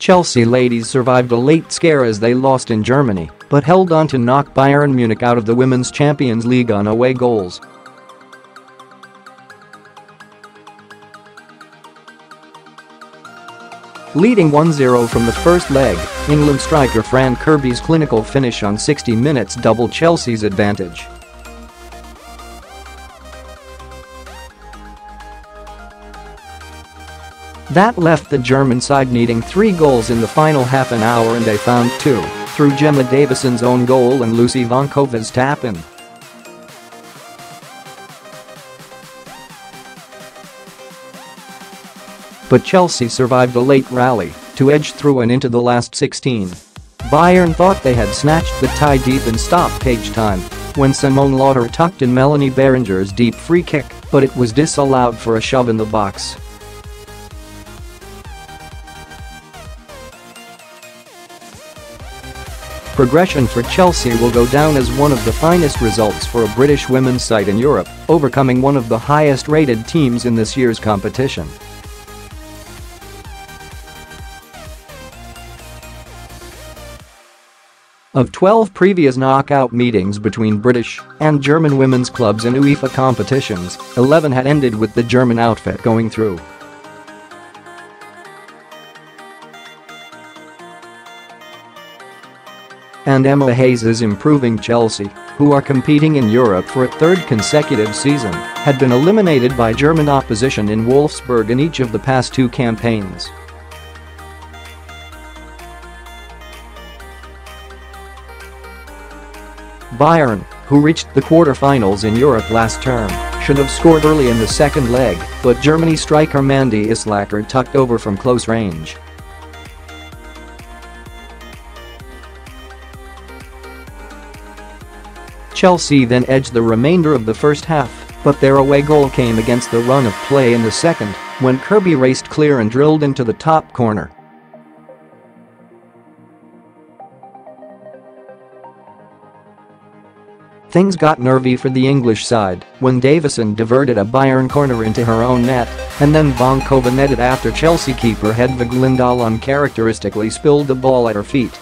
Chelsea ladies survived a late scare as they lost in Germany, but held on to knock Bayern Munich out of the Women's Champions League on away goals. Leading 1-0 from the first leg, England striker Fran Kirby's clinical finish on 60 minutes doubled Chelsea's advantage. That left the German side needing three goals in the final half an hour and they found two through Gemma Davison's own goal and Lucie Vonkova's tap-in. But Chelsea survived a late rally to edge through and into the last 16. Bayern thought they had snatched the tie deep in stop-page time when Simone Laudehr tucked in Melanie Behringer's deep free kick, but it was disallowed for a shove in the box. Progression for Chelsea will go down as one of the finest results for a British women's side in Europe, overcoming one of the highest-rated teams in this year's competition. Of 12 previous knockout meetings between British and German women's clubs in UEFA competitions, 11 had ended with the German outfit going through. And Emma Hayes is improving Chelsea, who are competing in Europe for a third consecutive season, had been eliminated by German opposition in Wolfsburg in each of the past two campaigns. Bayern, who reached the quarter-finals in Europe last term, should have scored early in the second leg, but Germany striker Mandy Islacker tucked over from close range. Chelsea then edged the remainder of the first half, but their away goal came against the run of play in the second when Kirby raced clear and drilled into the top corner. Things got nervy for the English side when Davison diverted a Bayern corner into her own net and then Vonkova netted after Chelsea keeper Hedvig Lindahl uncharacteristically spilled the ball at her feet.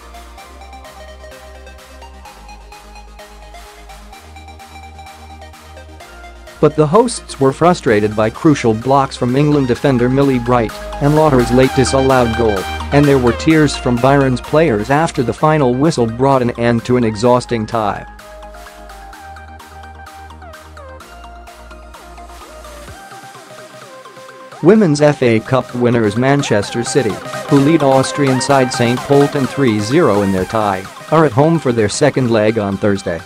But the hosts were frustrated by crucial blocks from England defender Millie Bright and Laudehr's late disallowed goal, and there were tears from Bayern's players after the final whistle brought an end to an exhausting tie. Women's FA Cup winners Manchester City, who lead Austrian side St Pölten 3-0 in their tie, are at home for their second leg on Thursday.